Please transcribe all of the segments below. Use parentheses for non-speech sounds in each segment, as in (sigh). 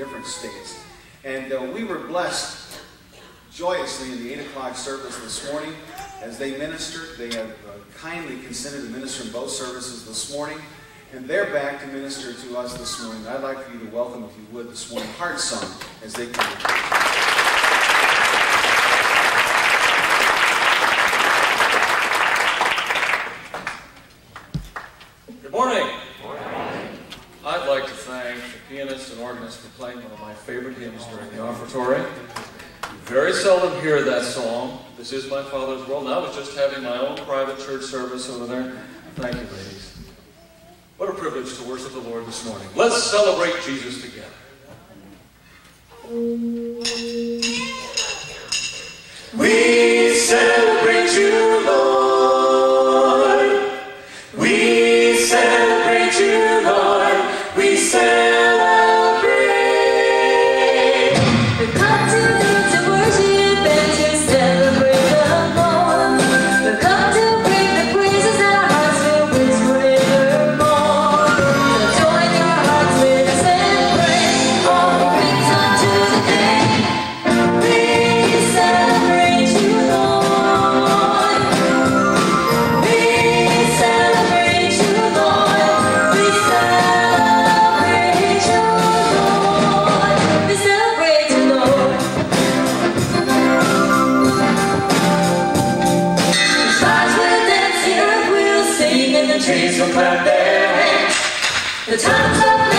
different states. And uh, we were blessed joyously in the 8 o'clock service this morning as they ministered. They have uh, kindly consented to minister in both services this morning, and they're back to minister to us this morning. I'd like for you to welcome, if you would, this morning, Heartsong as they come. Good morning. I'd like to thank the organist for playing one of my favorite hymns during the offertory. Very seldom hear that song. This is my Father's world. And I was just having my own private church service over there. Thank you, ladies. What a privilege to worship the Lord this morning. Let's celebrate Jesus together. We celebrate you, Lord. Trees will clap their hands. The tongues of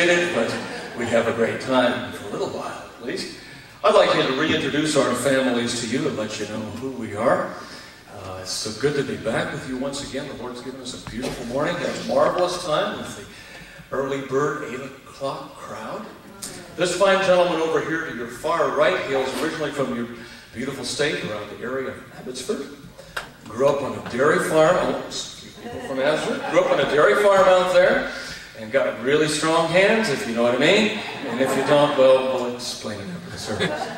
it, but we'd have a great time for a little while, at least. I'd like to reintroduce our families to you and let you know who we are. Uh, it's so good to be back with you once again. The Lord's given us a beautiful morning. A marvelous time with the early bird 8 o'clock crowd. This fine gentleman over here to your far right hails originally from your beautiful state around the area of Abbotsford. Grew up on a dairy farm. Oh, people from Abbotsford. Grew up on a dairy farm out there and got really strong hands, if you know what I mean. And if you don't, well, we'll explain it after the service.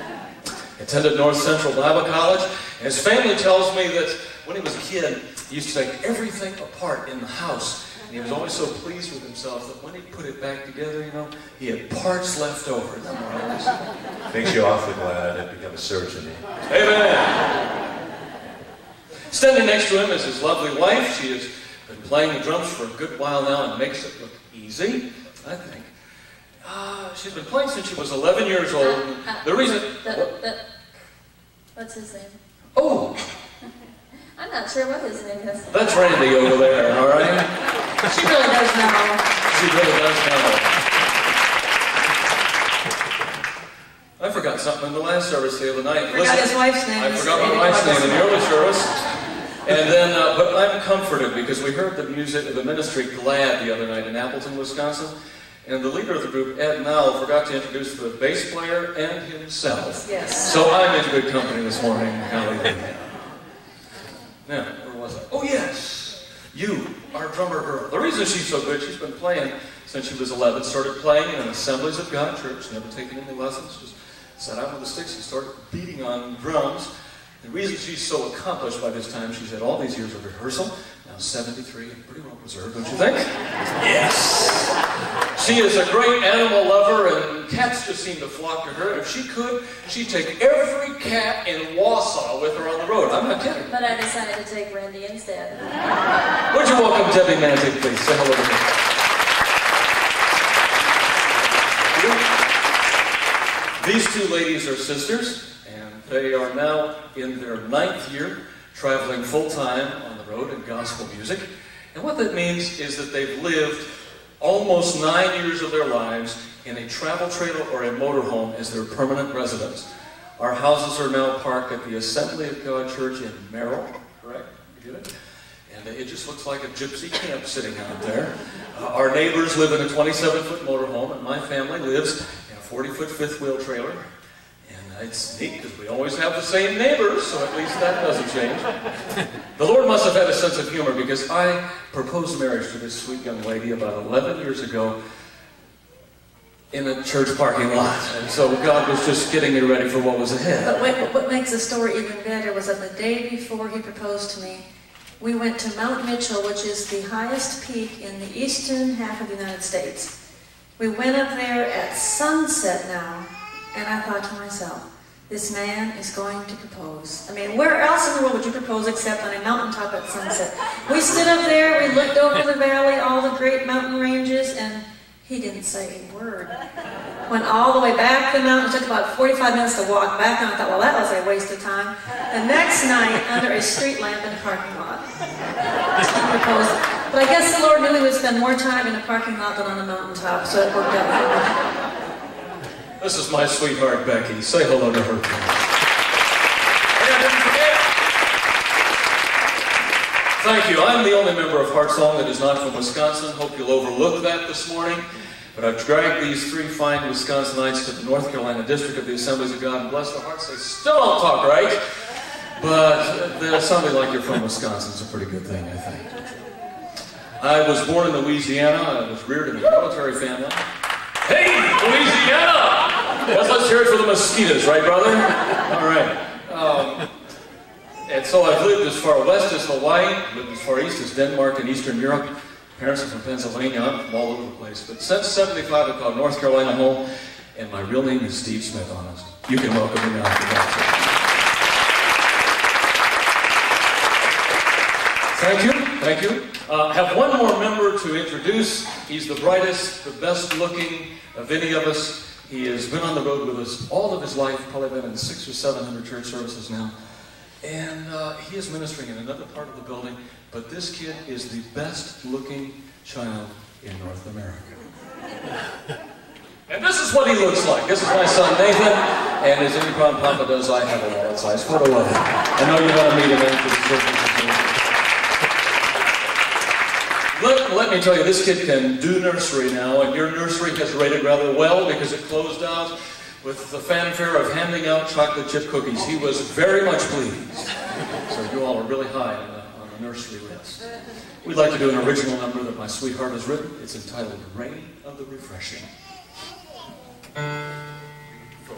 Attended North Central Bible College. And his family tells me that when he was a kid, he used to take everything apart in the house. And he was always so pleased with himself that when he put it back together, you know, he had parts left over. Isn't that marvelous? Makes you awfully glad I've become a surgeon. Amen. Standing next to him is his lovely wife. She has been playing the drums for a good while now and makes it look easy, I think. Uh, she's been playing since she was 11 years old. The reason. (laughs) The, the, what's his name? Oh, (laughs) I'm not sure what his name is. that's Randy over there, all right? She really does know. She really does know. I forgot something in the last service the other night. Forgot his wife's name. I forgot my wife's name in the early service. And then, uh, but I'm comforted because we heard the music of the ministry Glad the other night in Appleton, Wisconsin. And the leader of the group, Ed Nalle, forgot to introduce the bass player and himself. Yes. So I'm in good company this morning. Hallelujah. Now, where was I? Oh, yes. You, our drummer girl. The reason she's so good, she's been playing since she was 11. Started playing in Assemblies of God Church, never taken any lessons, just sat out with the sticks and started beating on drums. The reason she's so accomplished by this time, she's had all these years of rehearsal, now 73 pretty well preserved, don't you think? Yes. She is a great animal lover, and cats just seem to flock to her. If she could, she'd take every cat in Wausau with her on the road. I'm not kidding. But I decided to take Randy instead. Would you welcome Debbie Mantik, please? Say hello to me. These two ladies are sisters, and they are now in their ninth year traveling full time on the road in gospel music. And what that means is that they've lived almost nine years of their lives in a travel trailer or a motorhome as their permanent residence. Our houses are now parked at the Assembly of God Church in Merrill, correct? You get it? And it just looks like a gypsy camp sitting out there. Uh, our neighbors live in a 27-foot motorhome, and my family lives in a 40-foot fifth wheel trailer. It's neat because we always have the same neighbors, so at least that doesn't change. (laughs) The Lord must have had a sense of humor because I proposed marriage to this sweet young lady about 11 years ago in a church parking lot. And so God was just getting me ready for what was ahead. But what, what makes the story even better was that the day before he proposed to me, we went to Mount Mitchell, which is the highest peak in the eastern half of the United States. We went up there at sunset now, and I thought to myself, this man is going to propose. I mean, where else in the world would you propose except on a mountaintop at sunset? We stood up there, we looked over the valley, all the great mountain ranges, and he didn't say a word. Went all the way back the mountain. It took about 45 minutes to walk back, and I thought, well, that was a waste of time. The next night, under a street lamp in a parking lot, he proposed. But I guess the Lord knew he would spend more time in a parking lot than on a mountaintop, so it worked out. This is my sweetheart, Becky. Say hello to her. Thank you. I'm the only member of Heartsong that is not from Wisconsin. Hope you'll overlook that this morning. But I've dragged these three fine Wisconsinites to the North Carolina District of the Assemblies of God, and bless their hearts, they still don't talk right. But something like you're from Wisconsin is a pretty good thing, I think. I was born in Louisiana. I was reared in a military family. Hey, Louisiana! Let's, let's hear it for the mosquitoes, right, brother? All right. Um, and so I've lived as far west as Hawaii, lived as far east as Denmark and Eastern Europe. Parents are from Pennsylvania, I'm from all over the place. But since 75, I've called North Carolina home, and my real name is Steve Smith, honest. You can welcome me now. Thank you, thank you. Uh, I have one more member to introduce. He's the brightest, the best looking of any of us. He has been on the road with us all of his life, probably been in six or seven hundred church services now. And uh, he is ministering in another part of the building, but this kid is the best looking child in North America. And this is what he looks like. This is my son Nathan, and as any Papa does, I have a wallet size photo of him. I know you want to meet him the service. Let, let me tell you, this kid can do nursery now, and your nursery has rated rather well because it closed out with the fanfare of handing out chocolate chip cookies. He was very much pleased. So you all are really high on the, on the nursery list. We'd like to do an original number that my sweetheart has written. It's entitled Rain of the Refreshing. For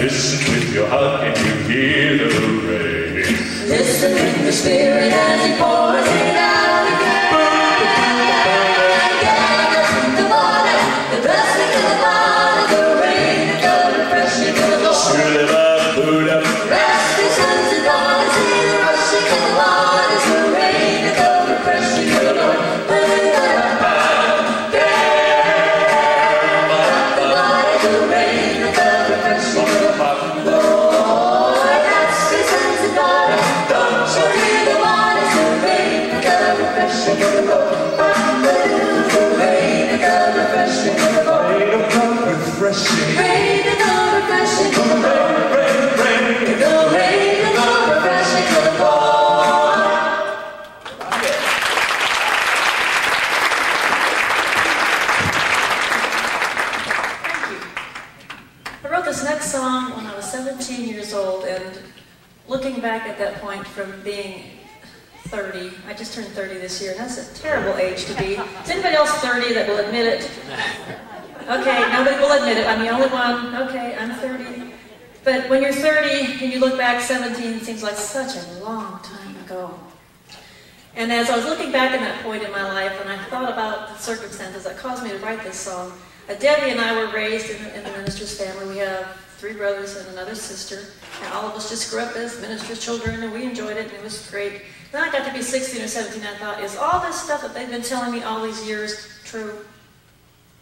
Listen with your heart and you hear the rain. Listen the Spirit as He pours it out from being 30, I just turned 30 this year, and that's a terrible age to be. Is anybody else 30 that will admit it? Okay, nobody will admit it. I'm the only one. Okay, I'm 30. But when you're 30 and you look back, 17 seems like such a long time ago. And as I was looking back at that point in my life, and I thought about the circumstances that caused me to write this song, Uh, Debbie and I were raised in, in the minister's family. We have three brothers and another sister, and all of us just grew up as minister's children, and we enjoyed it, and it was great. Then I got to be 16 or 17, and I thought, is all this stuff that they've been telling me all these years true?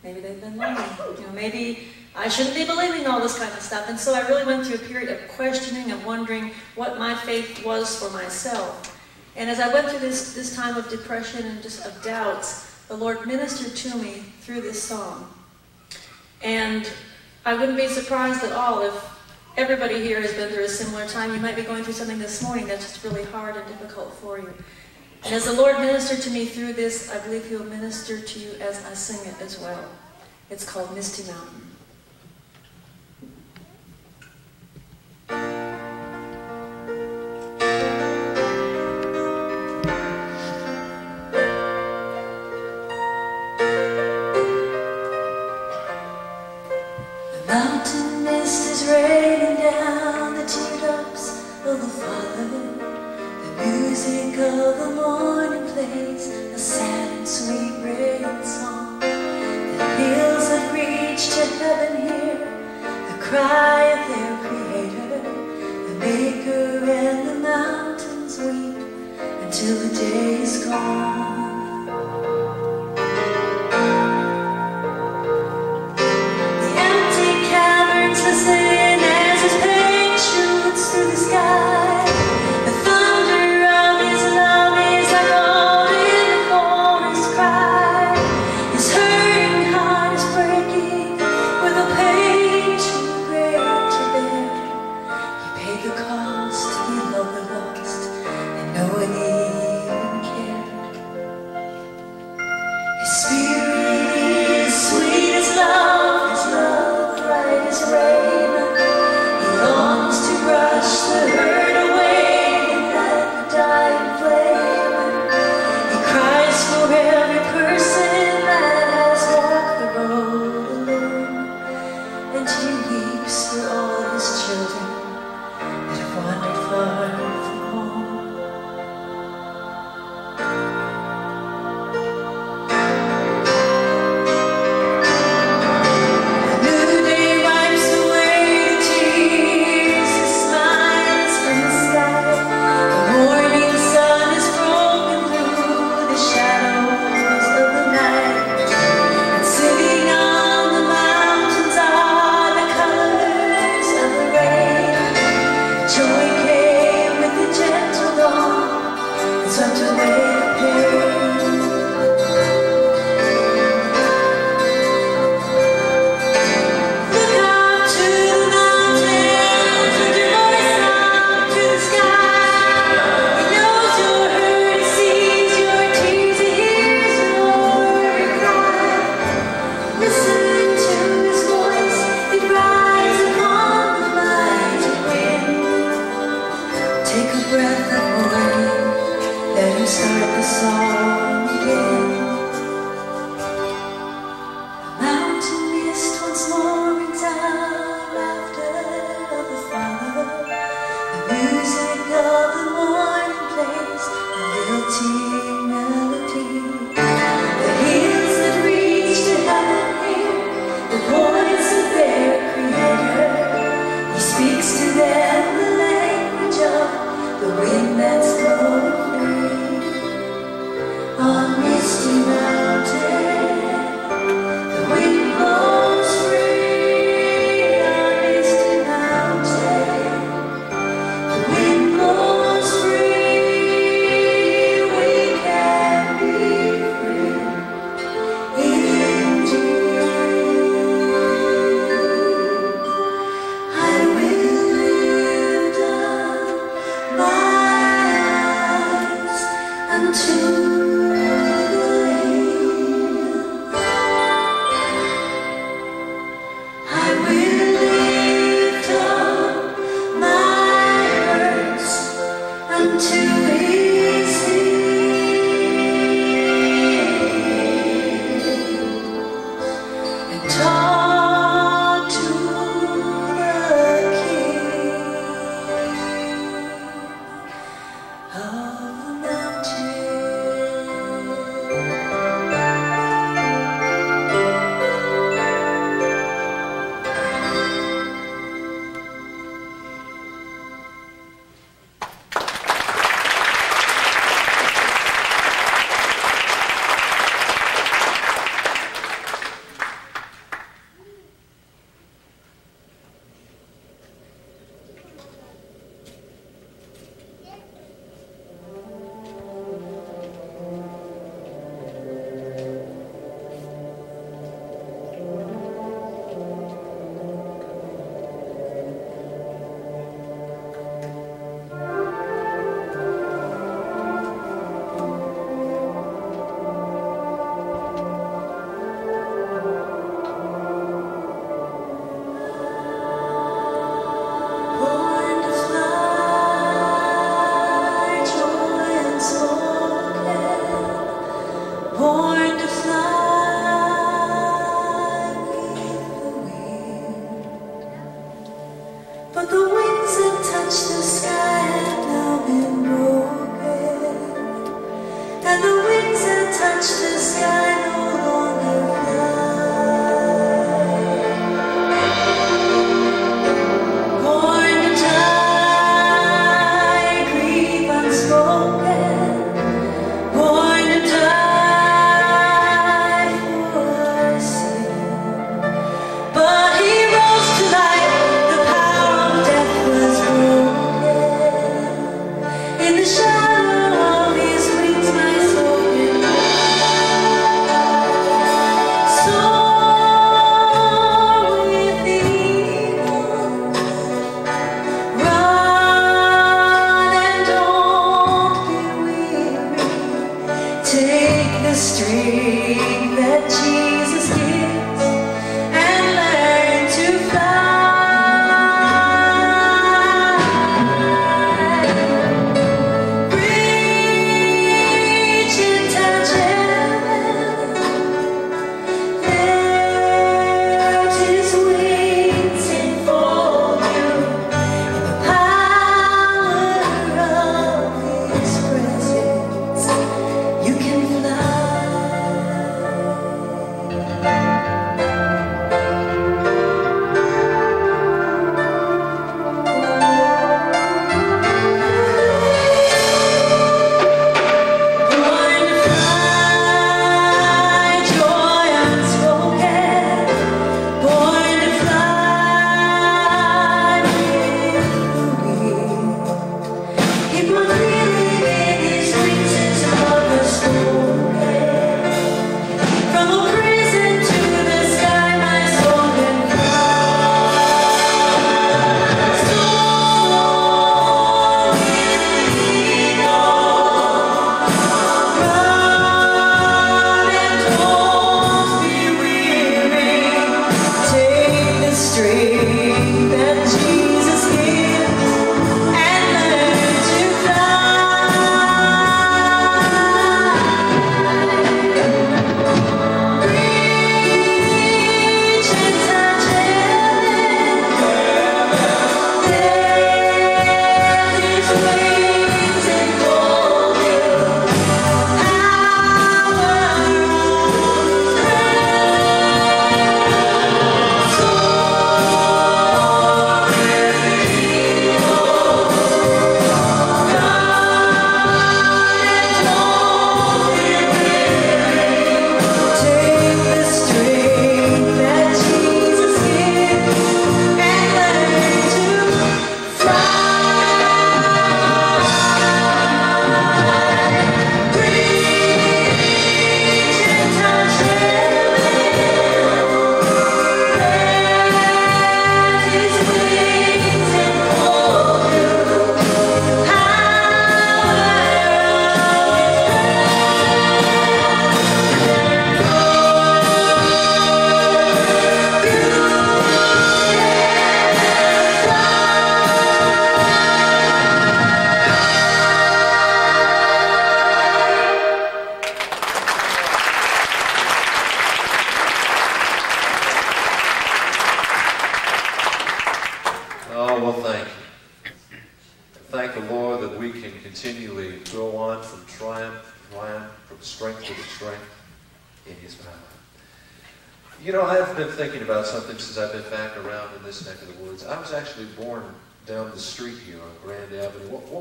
Maybe they've been lying. You know, maybe I shouldn't be believing all this kind of stuff. And so I really went through a period of questioning and wondering what my faith was for myself. And as I went through this, this time of depression and just of doubts, the Lord ministered to me through this song. And I wouldn't be surprised at all if everybody here has been through a similar time. You might be going through something this morning that's just really hard and difficult for you. And as the Lord ministered to me through this, I believe He'll minister to you as I sing it as well. It's called Misty Mountain. Music of the morning plays a sad and sweet rain song. The hills have reached to heaven here, the cry of their creator. The maker and the mountains weep until the day is gone.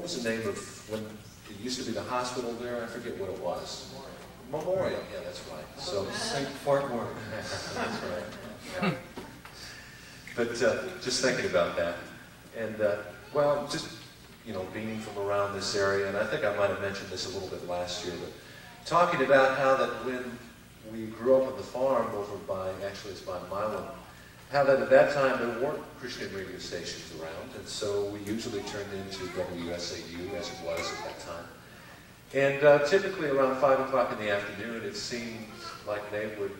Was the name of when it used to be the hospital there? I forget what it was. Memorial. Yeah, that's right. So St. Farquhar. (laughs) that's right. But uh, just thinking about that, and uh, well, just you know, being from around this area, and I think I might have mentioned this a little bit last year, but talking about how that when we grew up on the farm over by, actually it's by Milan, how that at that time there weren't Christian radio stations around, and so we usually turned into WSAU as it was at that time. And uh, typically around 5 o'clock in the afternoon, it seemed like they would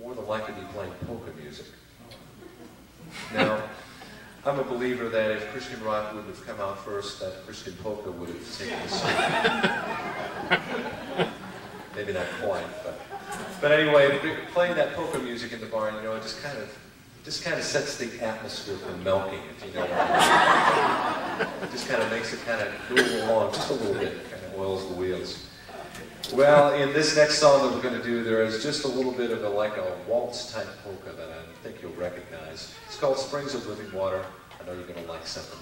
more than likely be playing polka music. Now, I'm a believer that if Christian rock would have come out first, that Christian polka would have taken the seat. Maybe not quite, but but anyway, playing that polka music in the barn, you know, it just kind of just kind of sets the atmosphere for milking, if you know what I mean. It just kind of makes it kind of move along just a little bit, kind of oils the wheels. Well, in this next song that we're going to do, there is just a little bit of a like a waltz type polka that I think you'll recognize. It's called Springs of Living Water. I know you're going to like something.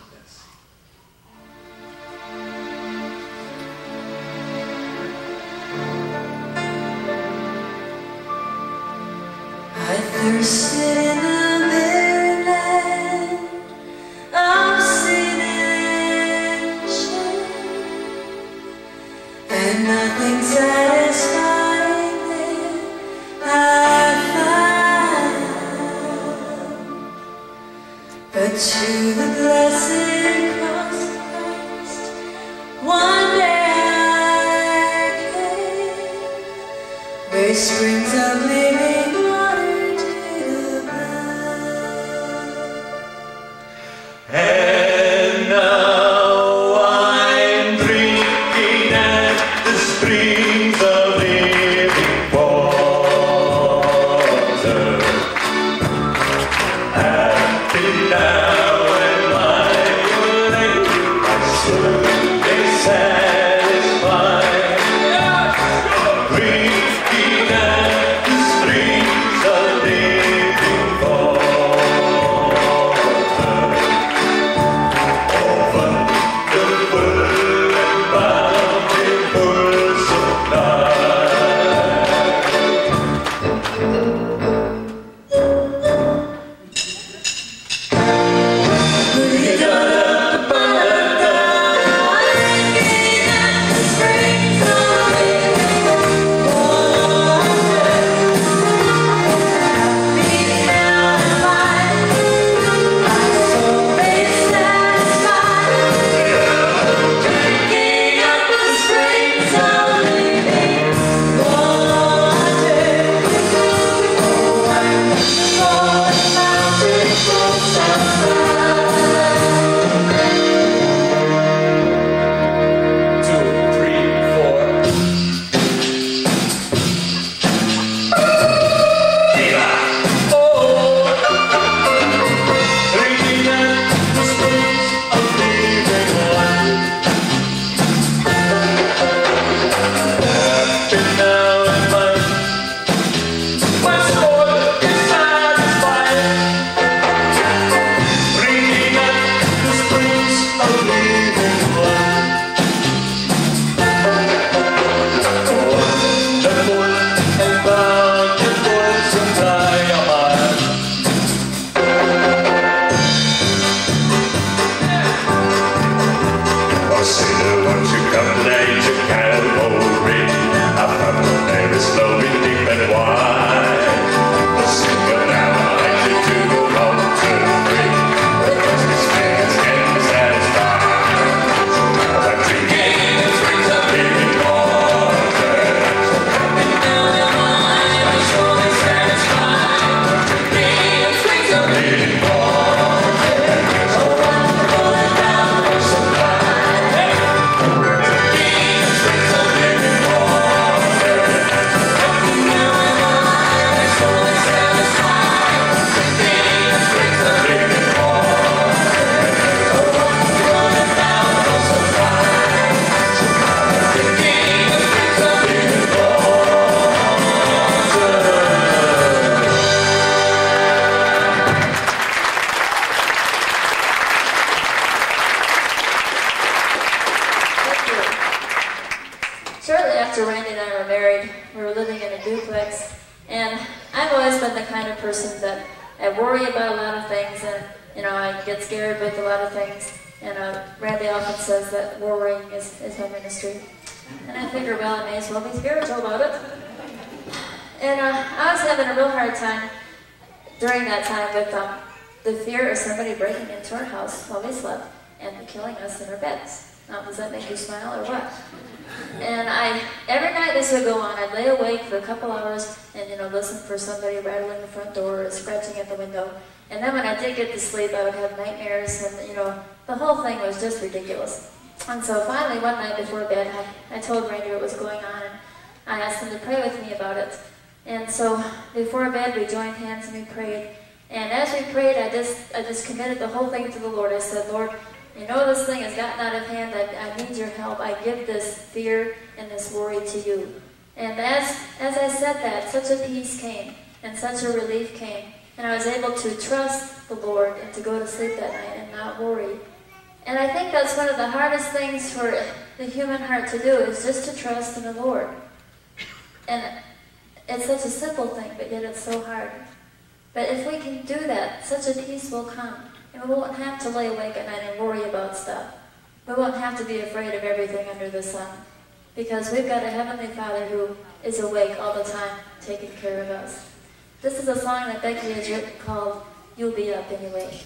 I thirsted You smile or what? And I, every night this would go on, I'd lay awake for a couple hours and, you know, listen for somebody rattling the front door or scratching at the window. And then when I did get to sleep, I would have nightmares and, you know, the whole thing was just ridiculous. And so finally, one night before bed, I, I told Randy what was going on and I asked him to pray with me about it. And so before bed, we joined hands and we prayed. And as we prayed, I just I just committed the whole thing to the Lord. I said, Lord, you know this thing has gotten out of hand. I, I need your help. I give this fear and this worry to you. And as as I said that, such a peace came and such a relief came. And I was able to trust the Lord and to go to sleep that night and not worry. And I think that's one of the hardest things for the human heart to do is just to trust in the Lord. And it's such a simple thing, but yet it's so hard. But if we can do that, such a peace will come. And we won't have to lay awake at night and worry about stuff. We won't have to be afraid of everything under the sun. Because we've got a Heavenly Father who is awake all the time, taking care of us. This is a song that Becky has written called You'll Be Up Anyway.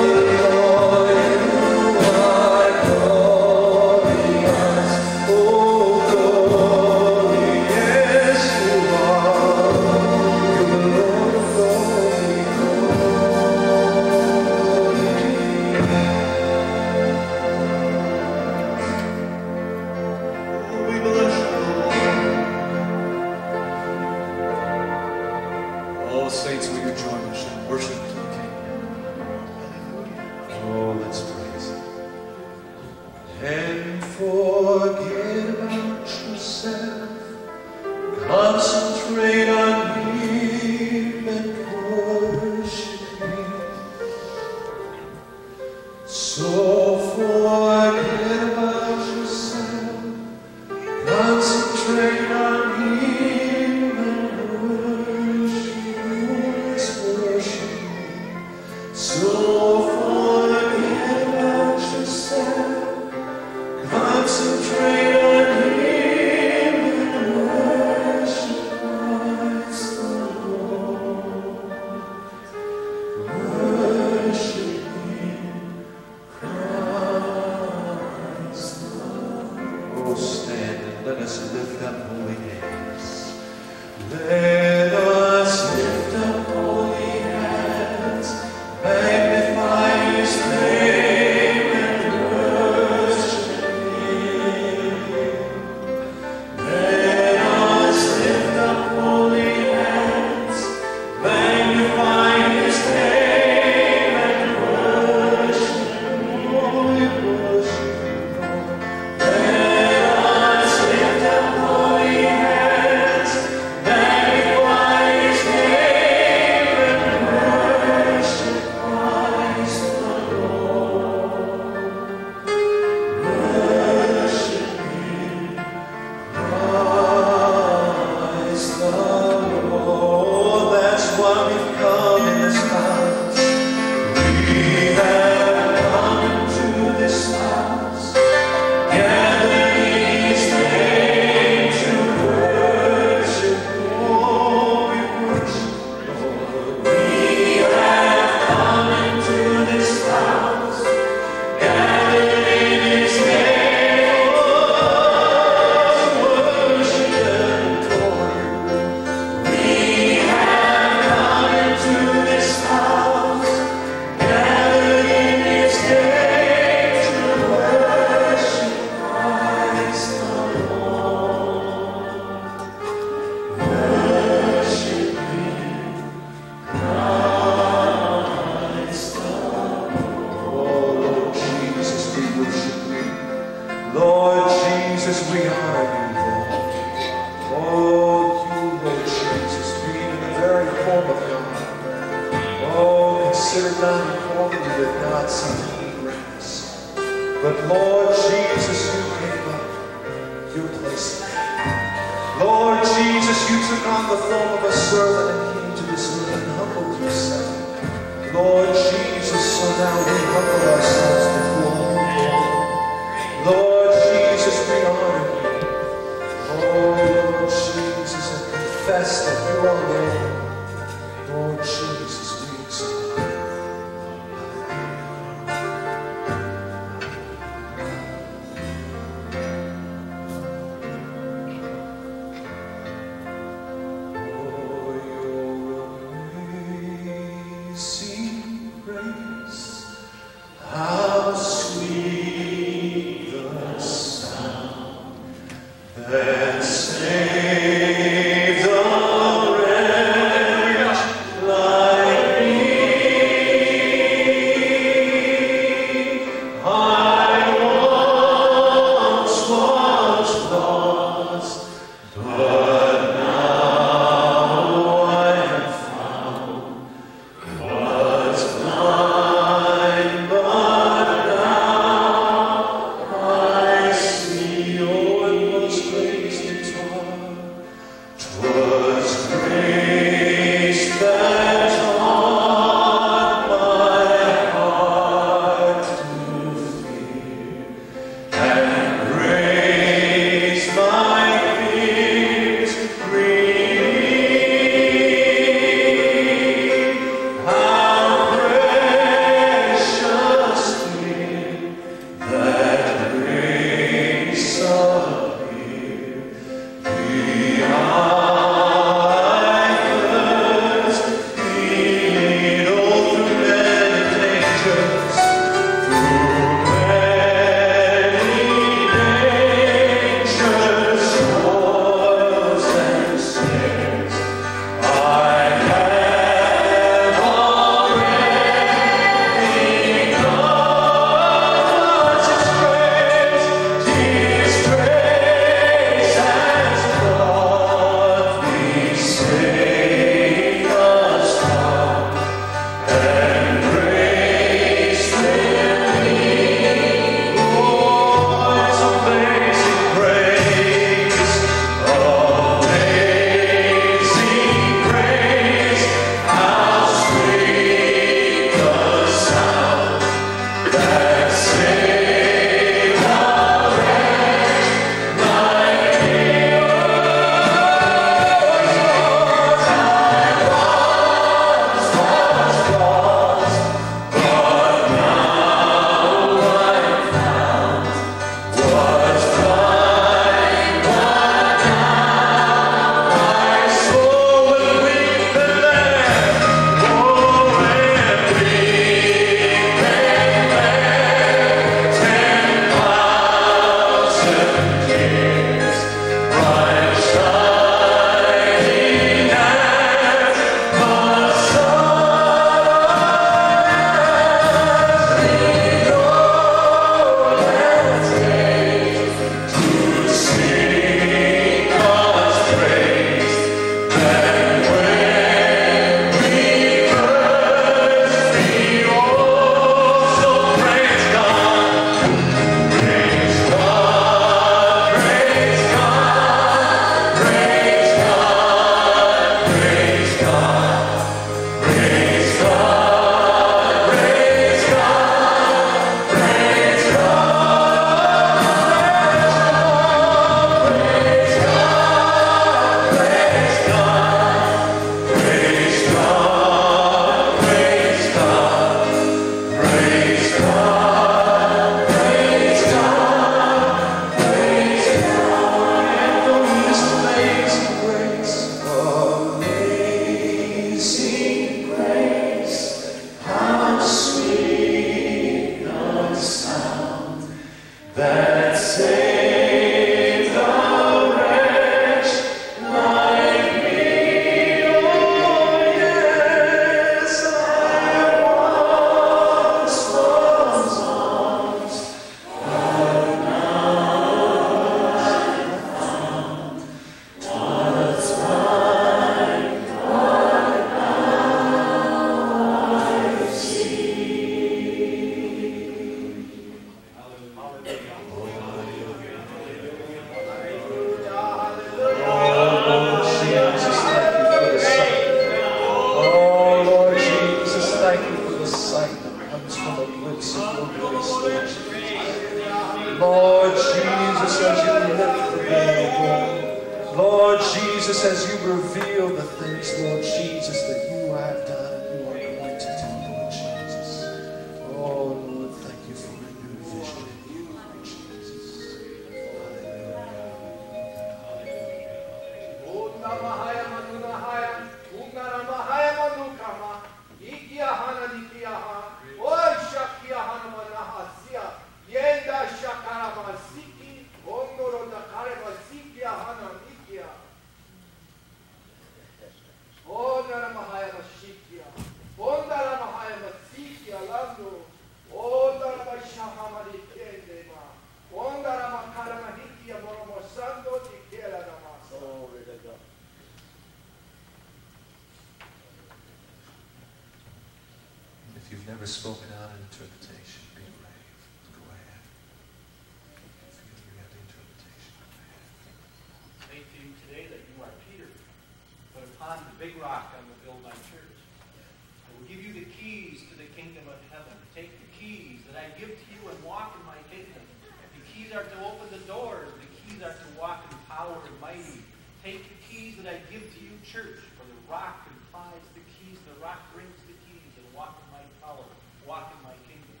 big rock I'm gonna build my church. I will give you the keys to the kingdom of heaven. Take the keys that I give to you and walk in my kingdom. The keys are to open the doors. The keys are to walk in power and mighty. Take the keys that I give to you, church, for the rock implies the keys. The rock brings the keys and walk in my power. Walk in my kingdom.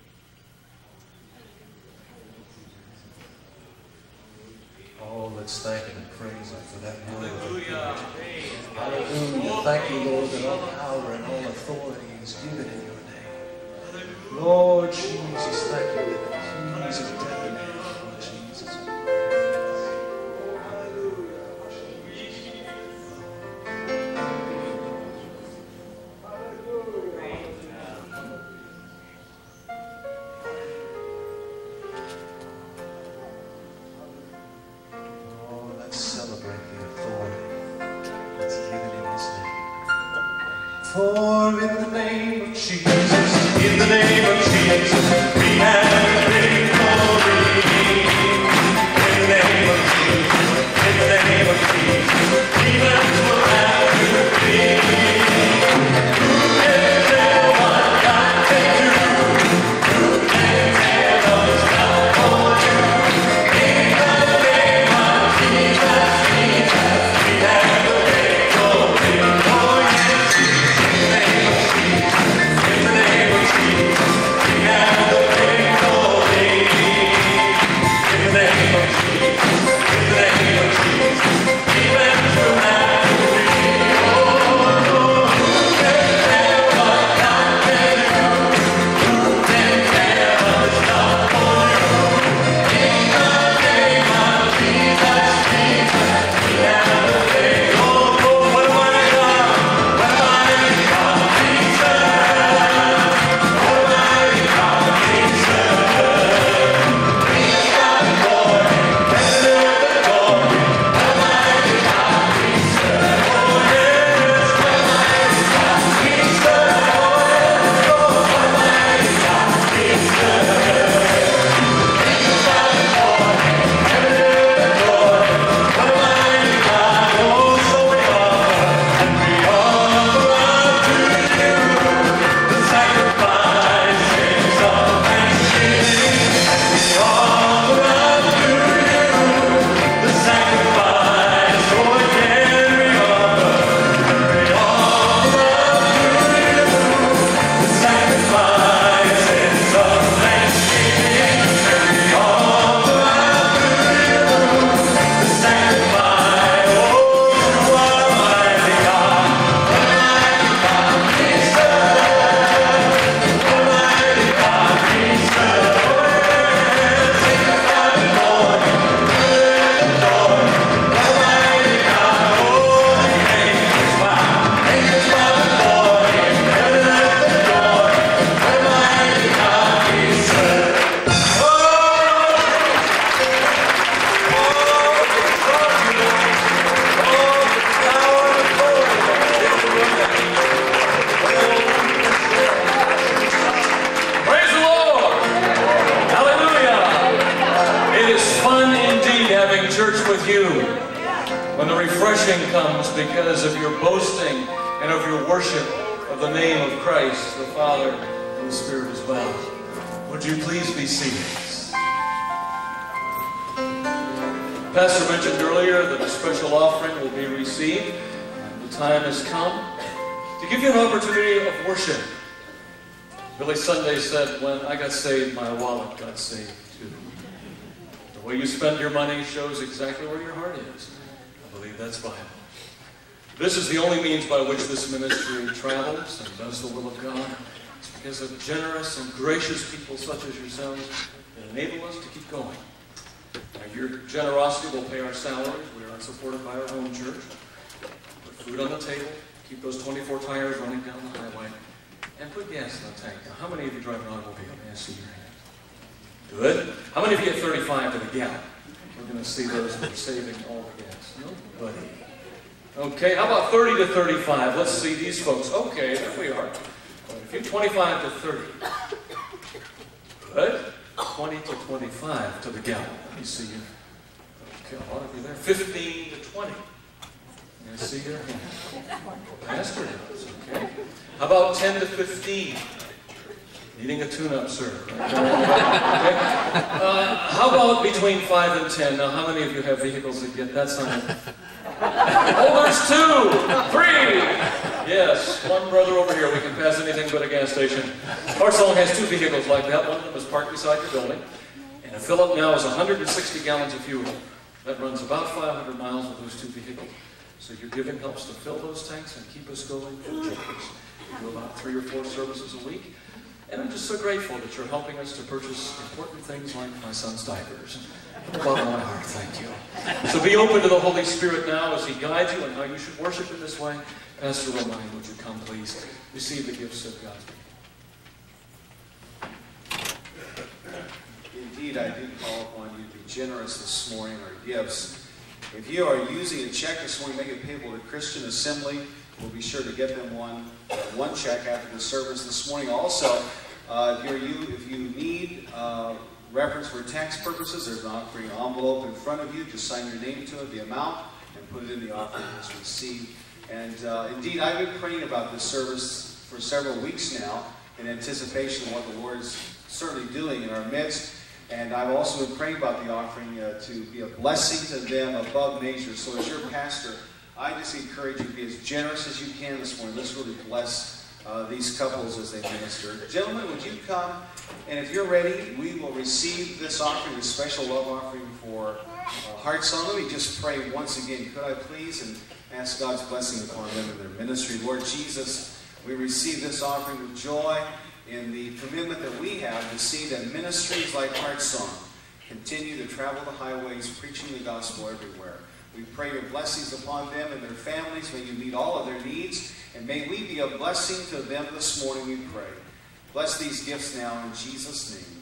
Oh, let's thank and praise Him for that. Thank you, Lord, is the only means by which this ministry travels and does the will of God. It's because of generous and gracious people such as yourselves that enable us to keep going. Now, your generosity will pay our salaries. We are unsupported by our own church. Put food on the table, keep those 24 tires running down the highway, and put gas in the tank. Now, how many of you drive an automobile? May I see your hand? Good. How many of you get 35 to the gallon? We're going to see those who are saving all the gas. Nobody. Okay, how about 30 to 35? Let's see these folks. Okay, there we are. If you're 25 to 30. Good. 20 to 25 to the gallon. Let me see you. Okay, a lot of you there. 15 to 20. Let me see your hand. Pastor does, okay. How about 10 to 15? Needing a tune-up, sir. (laughs) Okay. Uh, how about between 5 and 10? Now, how many of you have vehicles that get that sign? Oh, there's two, three. Yes, one brother over here. We can pass anything but a gas station. Our Heartsong has two vehicles like that. One of them is parked beside your building. And a fill-up now is 160 gallons of fuel. That runs about 500 miles with those two vehicles. So your giving helps to fill those tanks and keep us going for years. We do about three or four services a week. And I'm just so grateful that you're helping us to purchase important things like my son's diapers. From the bottom of my heart, thank you. So be open to the Holy Spirit now as He guides you and how you should worship in this way. Pastor Romine, would you come, please? Receive the gifts of God. Indeed, I do call upon you to be generous this morning in our gifts. If you are using a check this morning, make it payable to Christian Assembly. We'll be sure to get them one, uh, one check after the service this morning. Also, uh, if you're you, if you need uh, reference for tax purposes, there's an offering envelope in front of you. Just sign your name to it, the amount, and put it in the offering as received. And uh, indeed, I've been praying about this service for several weeks now in anticipation of what the Lord is certainly doing in our midst. And I've also been praying about the offering uh, to be a blessing to them above measure. So as your pastor, I just encourage you to be as generous as you can this morning. Let's really bless uh, these couples as they minister. Gentlemen, would you come? And if you're ready, we will receive this offering, this special love offering for uh, Heartsong. Let me just pray once again. Could I please and ask God's blessing upon them and their ministry. Lord Jesus, we receive this offering with joy in the commitment that we have to see that ministries like Heartsong continue to travel the highways preaching the gospel everywhere. We pray your blessings upon them and their families. May you meet all of their needs. And may we be a blessing to them this morning, we pray. Bless these gifts now in Jesus' name.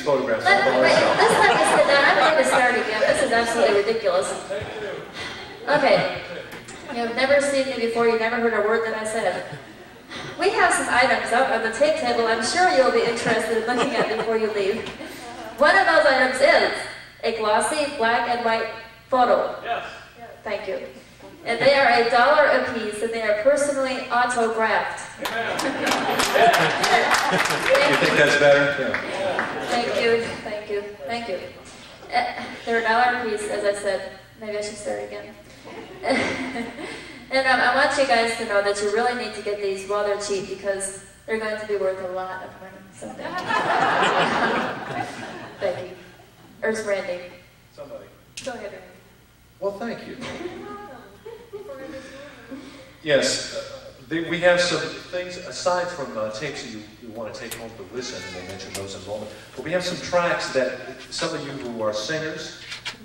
These photographs Let, all by wait, ourselves. let's let me sit down. I'm going to start again. This is absolutely ridiculous. Okay. You've never seen me before. You've never heard a word that I said. We have some items out on the tape table I'm sure you'll be interested in looking at before you leave. One of those items is a glossy black and white photo. Yes. Thank you. And they are a dollar a piece, and they are personally autographed. You think that's better? Yeah. Thank you, thank you, thank you. Uh, They're a dollar a piece, as I said. Maybe I should start again. (laughs) and um, I want you guys to know that you really need to get these while they're cheap because they're going to be worth a lot of money someday. (laughs) thank you. Earth's Randy. Somebody. Go ahead, Randy. Well, thank you. Yes, uh, we have some things, aside from uh, tapes that you, you want to take home to listen, and we'll mention those in a moment, but we have some tracks that some of you who are singers,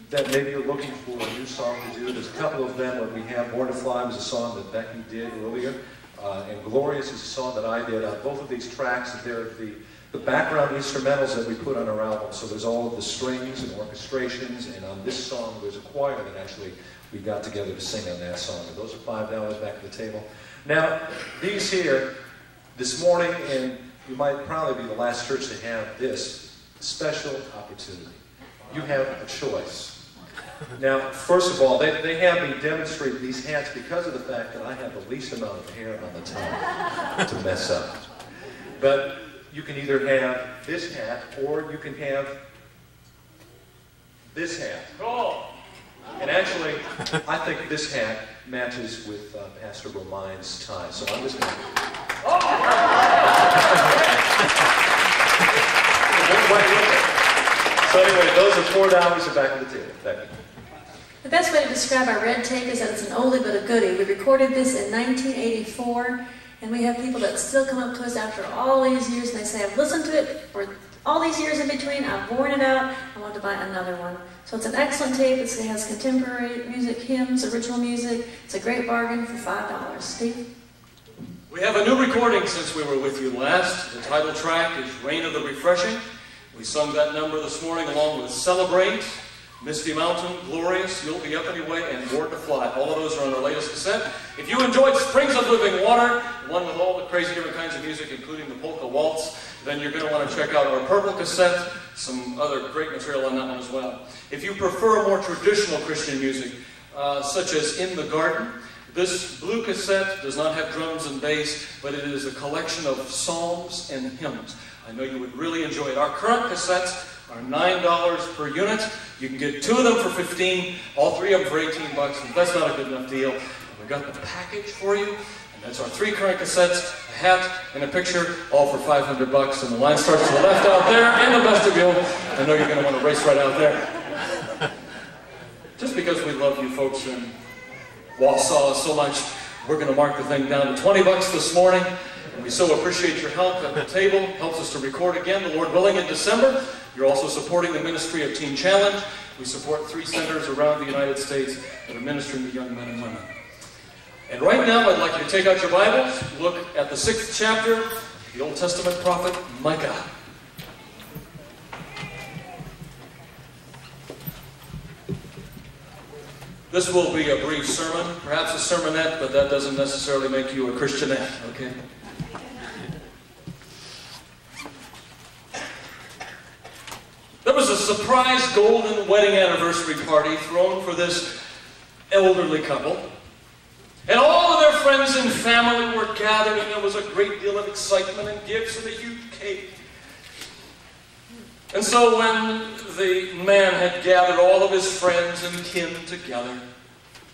that maybe you're looking for a new song to do. There's a couple of them that we have. Born to Fly was a song that Becky did earlier, uh, and Glorious is a song that I did. Uh, both of these tracks, they're the, the background instrumentals that we put on our album. So there's all of the strings and orchestrations, and on this song there's a choir that actually we got together to sing on that song. And those are five dollars back at the table. Now, these here, this morning, and you might probably be the last church to have this special opportunity. You have a choice. Now, first of all, they, they have me demonstrate these hats because of the fact that I have the least amount of hair on the top to mess up. But you can either have this hat or you can have this hat. Cool. And actually, I think this hat matches with uh, Pastor Romine's tie. So I'm just going to. Oh! so anyway, those are four dollars back at the table. Thank you. The best way to describe our red tape is that it's an oldie but a goodie. We recorded this in 1984, and we have people that still come up to us after all these years and they say, I've listened to it for all these years in between, I've worn it out, I want to buy another one. So it's an excellent tape. It has contemporary music, hymns, original music. It's a great bargain for $5. Steve? We have a new recording since we were with you last. The title track is Rain of the Refreshing. We sung that number this morning along with Celebrate, Misty Mountain, Glorious, You'll Be Up Anyway, and Born to Fly. All of those are on our latest cassette. If you enjoyed Springs of Living Water, one with all the crazy different kinds of music, including the polka waltz, then you're going to want to check out our purple cassette, some other great material on that one as well. If you prefer more traditional Christian music, uh, such as In the Garden, this blue cassette does not have drums and bass, but it is a collection of psalms and hymns. I know you would really enjoy it. Our current cassettes are $9 per unit. You can get two of them for 15, all three of them for 18 bucks. That's not a good enough deal, we've got the package for you. And that's our three current cassettes, a hat, and a picture, all for 500 bucks. And the line starts to the left out there in the vestibule. I know you're going to want to race right out there. Just because we love you folks in Wausau so much, we're going to mark the thing down to 20 bucks this morning. And we so appreciate your help at the table. Helps us to record again, the Lord willing, in December. You're also supporting the ministry of Teen Challenge. We support three centers around the United States that are ministering to young men and women. And right now, I'd like you to take out your Bibles, look at the sixth chapter the Old Testament prophet Micah. This will be a brief sermon, perhaps a sermonette, but that doesn't necessarily make you a Christianette, okay? There was a surprise golden wedding anniversary party thrown for this elderly couple. And all of their friends and family were gathered, and there was a great deal of excitement and gifts and a huge cake. And so when the man had gathered all of his friends and kin together,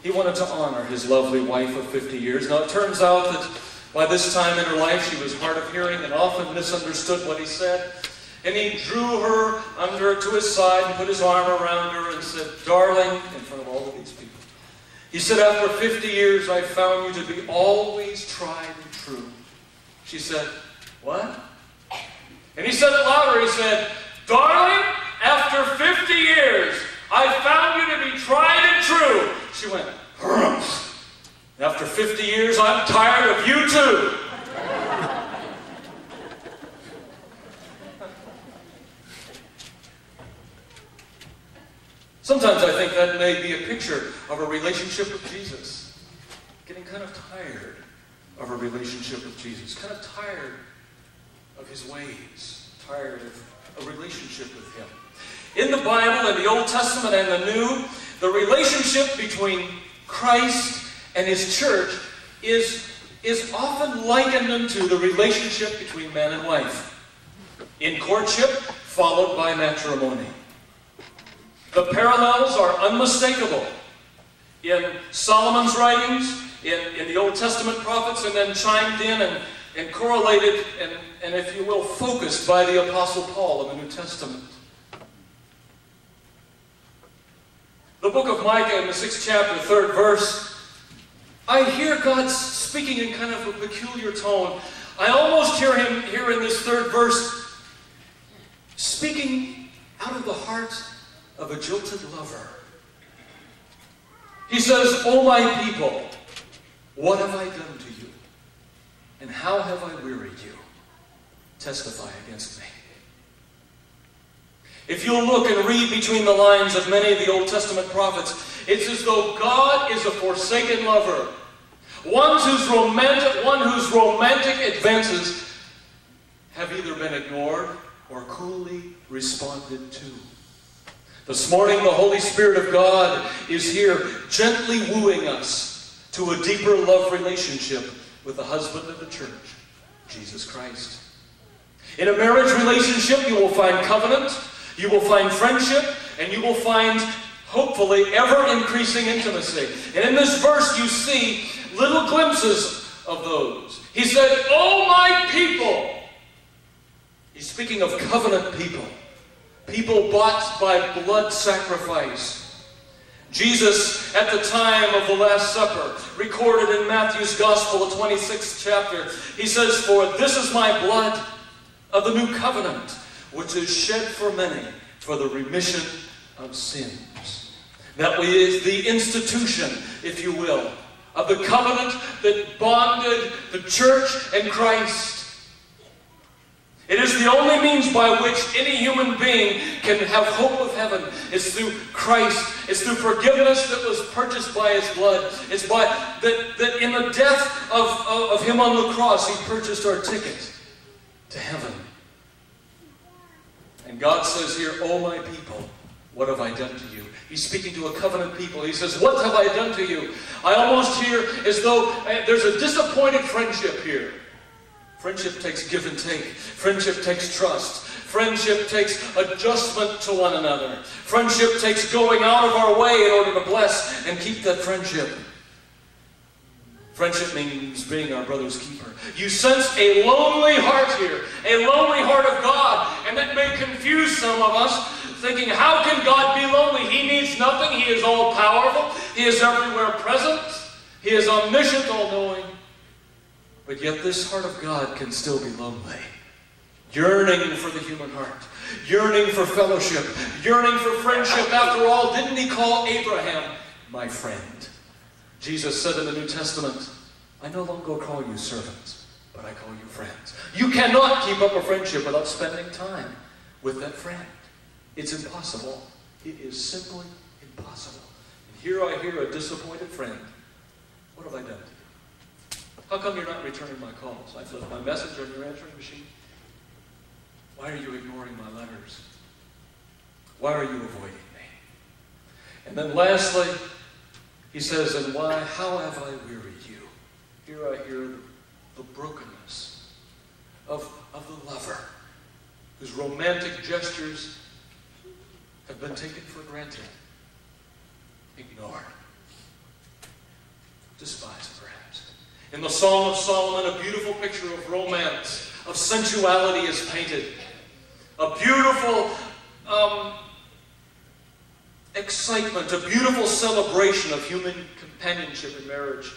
he wanted to honor his lovely wife of 50 years. Now it turns out that by this time in her life she was hard of hearing and often misunderstood what he said. And he drew her under to his side and put his arm around her and said, Darling, in front of all of these people. He said, After 50 years, I found you to be always tried and true. She said, What? And he said it louder. He said, Darling, after 50 years, I found you to be tried and true. She went, "Humph. After 50 years, I'm tired of you too. (laughs) Sometimes I think that may be a picture of a relationship with Jesus. Getting kind of tired of a relationship with Jesus, kind of tired of his ways, tired of a relationship with him. In the Bible, in the Old Testament and the New, the relationship between Christ and his church is, is often likened unto the relationship between man and wife. In courtship, followed by matrimony. The parallels are unmistakable. In Solomon's writings, in, in the Old Testament prophets, and then chimed in and, and correlated and, and, if you will, focused by the Apostle Paul in the New Testament. The book of Micah in the sixth chapter, third verse, I hear God speaking in kind of a peculiar tone. I almost hear him here in this third verse speaking out of the heart of a jilted lover. He says, O my people, what have I done to you? And how have I wearied you? Testify against me. If you'll look and read between the lines of many of the Old Testament prophets, it's as though God is a forsaken lover. One whose romantic, one whose romantic advances have either been ignored or coolly responded to. This morning, the Holy Spirit of God is here gently wooing us to a deeper love relationship with the husband of the church, Jesus Christ. In a marriage relationship, you will find covenant, you will find friendship, and you will find, hopefully, ever increasing intimacy. And in this verse, you see little glimpses of those. He said, Oh, my people! He's speaking of covenant people people bought by blood sacrifice. Jesus, at the time of the Last Supper, recorded in Matthew's Gospel, the 26th chapter, he says, For this is my blood of the new covenant, which is shed for many for the remission of sins. That is the institution, if you will, of the covenant that bonded the church and Christ. It is the only means by which any human being can have hope of heaven. It's through Christ. It's through forgiveness that was purchased by His blood. It's by that, that in the death of, of, of Him on the cross, He purchased our ticket to heaven. And God says here, O my people, what have I done to you? He's speaking to a covenant people. He says, What have I done to you? I almost hear as though uh, there's a disappointed friendship here. Friendship takes give and take. Friendship takes trust. Friendship takes adjustment to one another. Friendship takes going out of our way in order to bless and keep that friendship. Friendship means being our brother's keeper. You sense a lonely heart here, a lonely heart of God, and that may confuse some of us, thinking, how can God be lonely? He needs nothing. He is all powerful. He is everywhere present. He is omniscient, all knowing. But yet, this heart of God can still be lonely. Yearning for the human heart, yearning for fellowship, yearning for friendship. After all, didn't he call Abraham my friend? Jesus said in the New Testament, I no longer call you servants, but I call you friends. You cannot keep up a friendship without spending time with that friend. It's impossible. It is simply impossible. And here I hear a disappointed friend. What have I done? How come you're not returning my calls? I've left my message on your answering machine. Why are you ignoring my letters? Why are you avoiding me? And then lastly, he says, And why, how have I wearied you? Here I hear the, the brokenness of, of the lover whose romantic gestures have been taken for granted, ignored, despised. In the Song of Solomon, a beautiful picture of romance, of sensuality is painted. A beautiful um, excitement, a beautiful celebration of human companionship and marriage,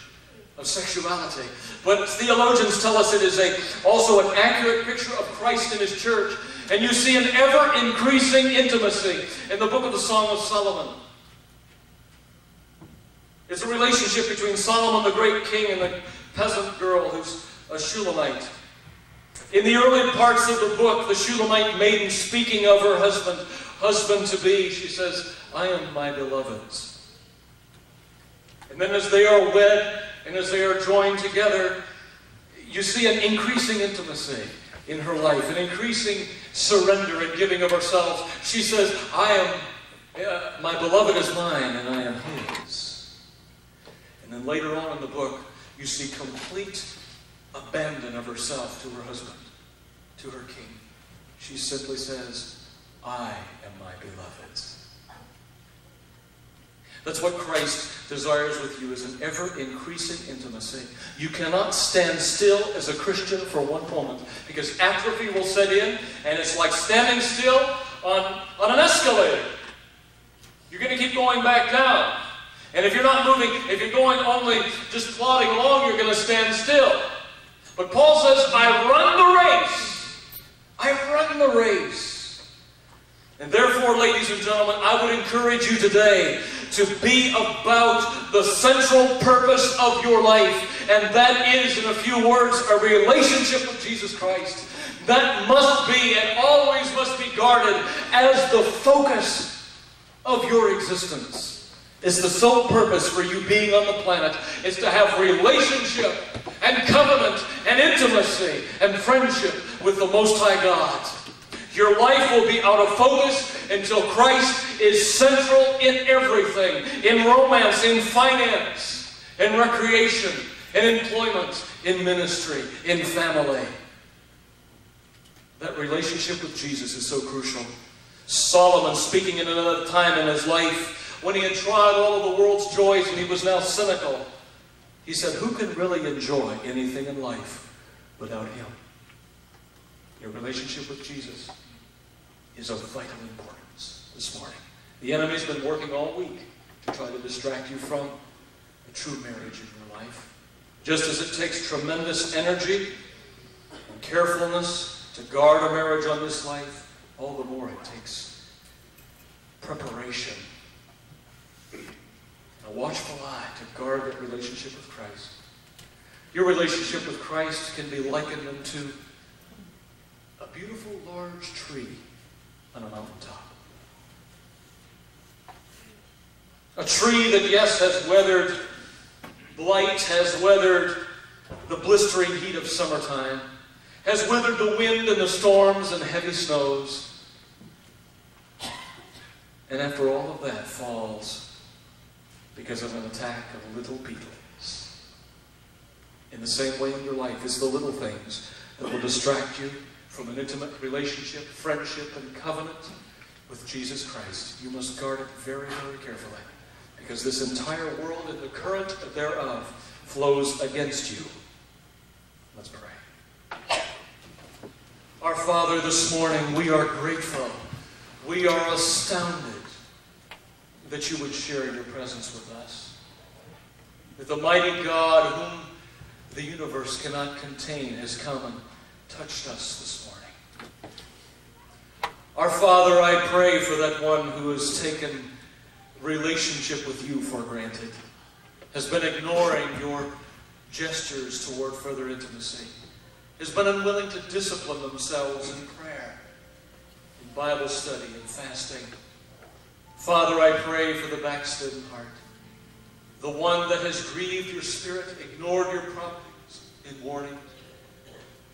of sexuality. But theologians tell us it is a, also an accurate picture of Christ and His church. And you see an ever increasing intimacy in the book of the Song of Solomon. It's a relationship between Solomon, the great king, and the peasant girl who's a Shulamite. In the early parts of the book, the Shulamite maiden speaking of her husband, husband to be, she says, I am my beloved's. And then as they are wed and as they are joined together, you see an increasing intimacy in her life, an increasing surrender and giving of herself. She says, I am, uh, my beloved is mine and I am his. And then later on in the book, you see complete abandon of herself to her husband, to her king. She simply says, I am my beloved's. That's what Christ desires with you is an ever increasing intimacy. You cannot stand still as a Christian for one moment because atrophy will set in and it's like standing still on, on an escalator. You're going to keep going back down. And if you're not moving, if you're going only just plodding along, you're going to stand still. But Paul says, I run the race. I run the race. And therefore, ladies and gentlemen, I would encourage you today to be about the central purpose of your life. And that is, in a few words, a relationship with Jesus Christ. That must be and always must be guarded as the focus of your existence. It's the sole purpose for you being on the planet is to have relationship and covenant and intimacy and friendship with the Most High God. Your life will be out of focus until Christ is central in everything in romance, in finance, in recreation, in employment, in ministry, in family. That relationship with Jesus is so crucial. Solomon, speaking in another time in his life, when he had tried all of the world's joys and he was now cynical, he said, Who can really enjoy anything in life without him? Your relationship with Jesus is of vital importance this morning. The enemy's been working all week to try to distract you from a true marriage in your life. Just as it takes tremendous energy and carefulness to guard a marriage on this life, all the more it takes preparation a watchful eye to guard that relationship with Christ. Your relationship with Christ can be likened unto a beautiful large tree on a mountaintop. A tree that, yes, has weathered blight, has weathered the blistering heat of summertime, has withered the wind and the storms and heavy snows. And after all of that falls because of an attack of little beetles. In the same way in your life, it's the little things that will distract you from an intimate relationship, friendship, and covenant with Jesus Christ. You must guard it very, very carefully because this entire world and the current thereof flows against you. Let's pray. Our Father, this morning we are grateful. We are astounded that you would share your presence with us. That the mighty God whom the universe cannot contain has come and touched us this morning. Our Father, I pray for that one who has taken relationship with you for granted, has been ignoring your gestures toward further intimacy, has been unwilling to discipline themselves in prayer, in Bible study, in fasting. Father, I pray for the backslidden heart, the one that has grieved your spirit, ignored your promptings in warning,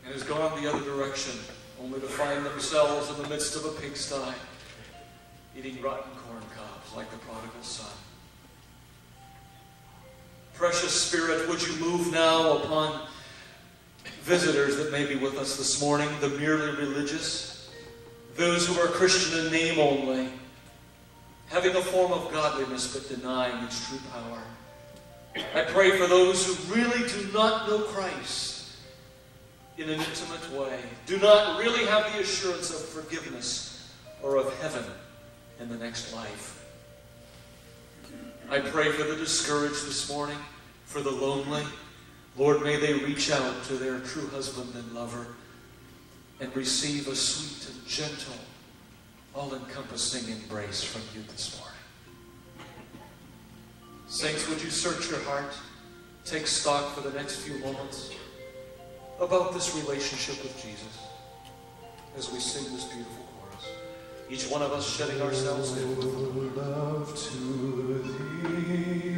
and has gone the other direction, only to find themselves in the midst of a pigsty, eating rotten corn cobs like the prodigal son. Precious Spirit, would you move now upon visitors that may be with us this morning, the merely religious, those who are Christian in name only, having a form of godliness but denying its true power. I pray for those who really do not know Christ in an intimate way, do not really have the assurance of forgiveness or of heaven in the next life. I pray for the discouraged this morning, for the lonely. Lord, may they reach out to their true husband and lover and receive a sweet and gentle, all encompassing embrace from you this morning. Saints, would you search your heart? Take stock for the next few moments about this relationship with Jesus as we sing this beautiful chorus. Each one of us shedding ourselves in love to thee,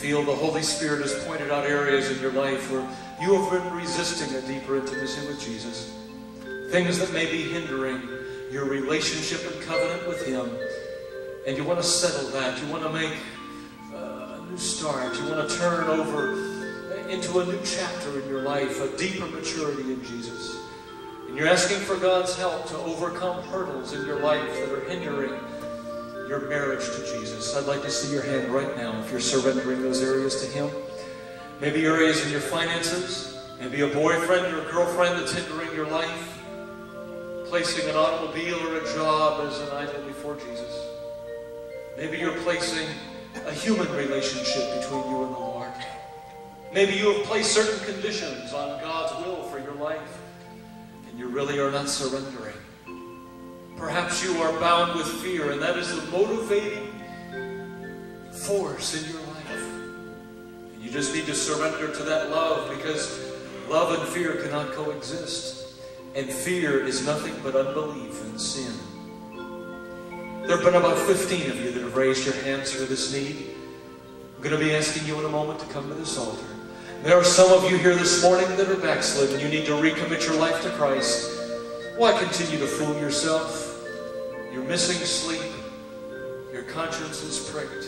feel the Holy Spirit has pointed out areas in your life where you have been resisting a deeper intimacy with Jesus. Things that may be hindering your relationship and covenant with Him. And you want to settle that. You want to make uh, a new start. You want to turn over into a new chapter in your life, a deeper maturity in Jesus. And you're asking for God's help to overcome hurdles in your life that are hindering your marriage to Jesus. I'd like to see your hand right now if you're surrendering those areas to Him. Maybe areas in your finances, maybe a boyfriend or a girlfriend that's hindering your life, placing an automobile or a job as an idol before Jesus. Maybe you're placing a human relationship between you and the Lord. Maybe you have placed certain conditions on God's will for your life, and you really are not surrendering. Perhaps you are bound with fear, and that is the motivating force in your life. And you just need to surrender to that love because love and fear cannot coexist. And fear is nothing but unbelief and sin. There have been about 15 of you that have raised your hands for this need. I'm going to be asking you in a moment to come to this altar. There are some of you here this morning that are backslidden. You need to recommit your life to Christ. Why continue to fool yourself? You're missing sleep. Your conscience is pricked.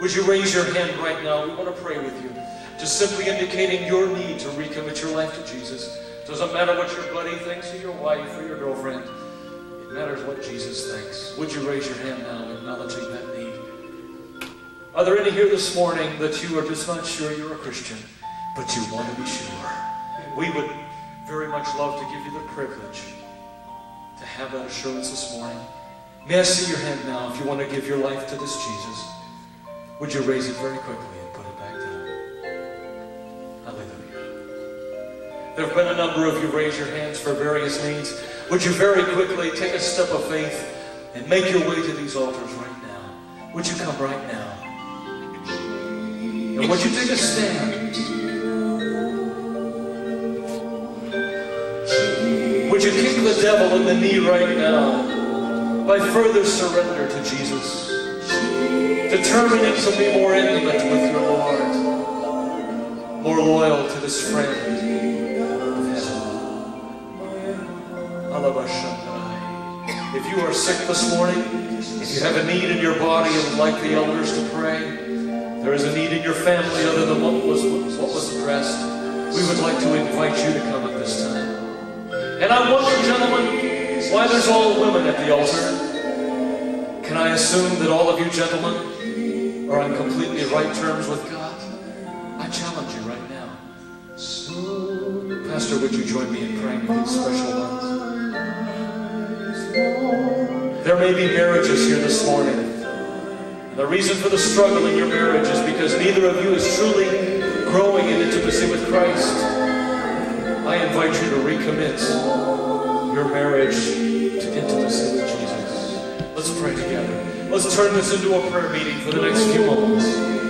Would you raise your hand right now? We want to pray with you. Just simply indicating your need to recommit your life to Jesus. Doesn't matter what your buddy thinks or your wife or your girlfriend. It matters what Jesus thinks. Would you raise your hand now acknowledging that need? Are there any here this morning that you are just not sure you're a Christian, but you want to be sure? We would very much love to give you the privilege to have that assurance this morning. May I see your hand now if you want to give your life to this Jesus? Would you raise it very quickly and put it back down? Hallelujah. There have been a number of you raise your hands for various needs. Would you very quickly take a step of faith and make your way to these altars right now? Would you come right now? And would you take a stand? Would you kick the devil in the knee right now by further surrender to Jesus? Determining to be more intimate with your Lord, more loyal to this friend of heaven. If you are sick this morning, if you have a need in your body and would like the elders to pray, there is a need in your family other than what was, what was addressed, we would like to invite you to come at this time. And I wonder, gentlemen, why there's all women at the altar. Can I assume that all of you gentlemen are on completely right terms with God? I challenge you right now. Pastor, would you join me in praying for these special ones? There may be marriages here this morning. The reason for the struggle in your marriage is because neither of you is truly growing in intimacy with Christ. I invite you to recommit your marriage to intimacy with Jesus. Let's pray together. Let's turn this into a prayer meeting for the next few moments.